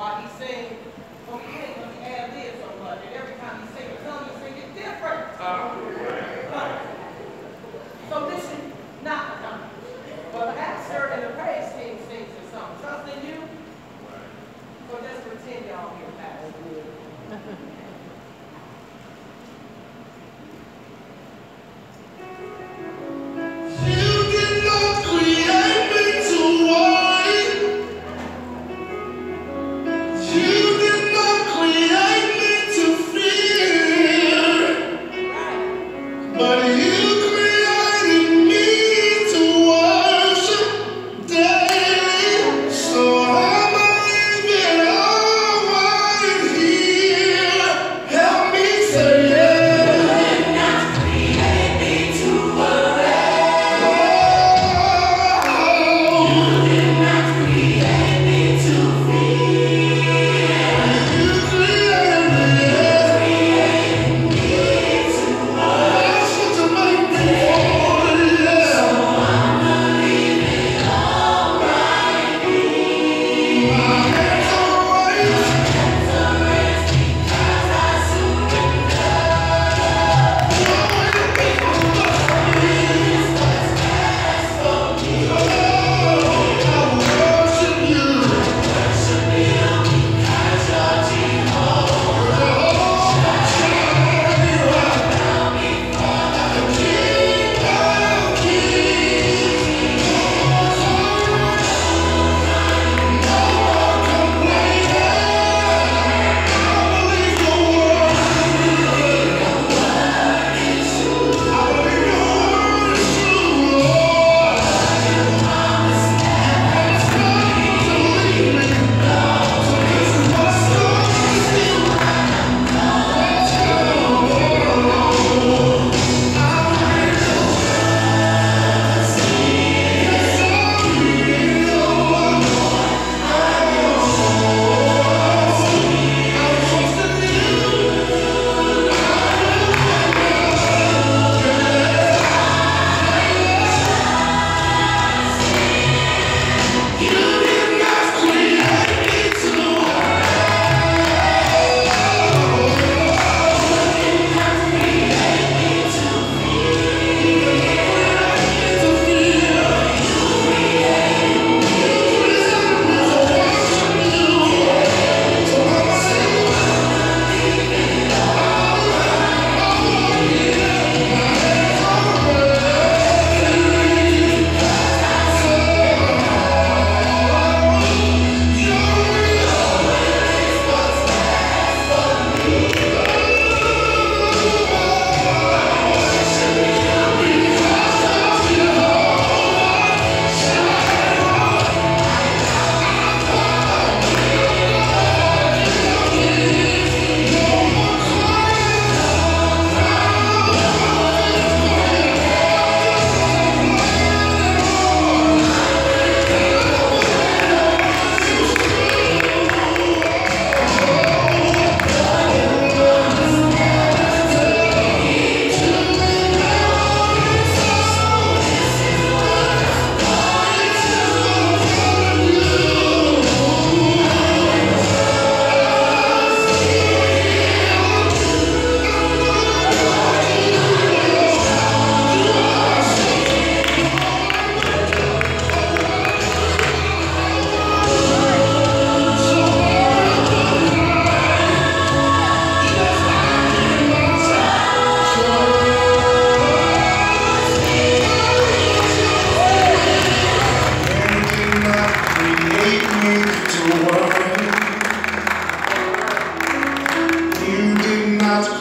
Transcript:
while he's saying, house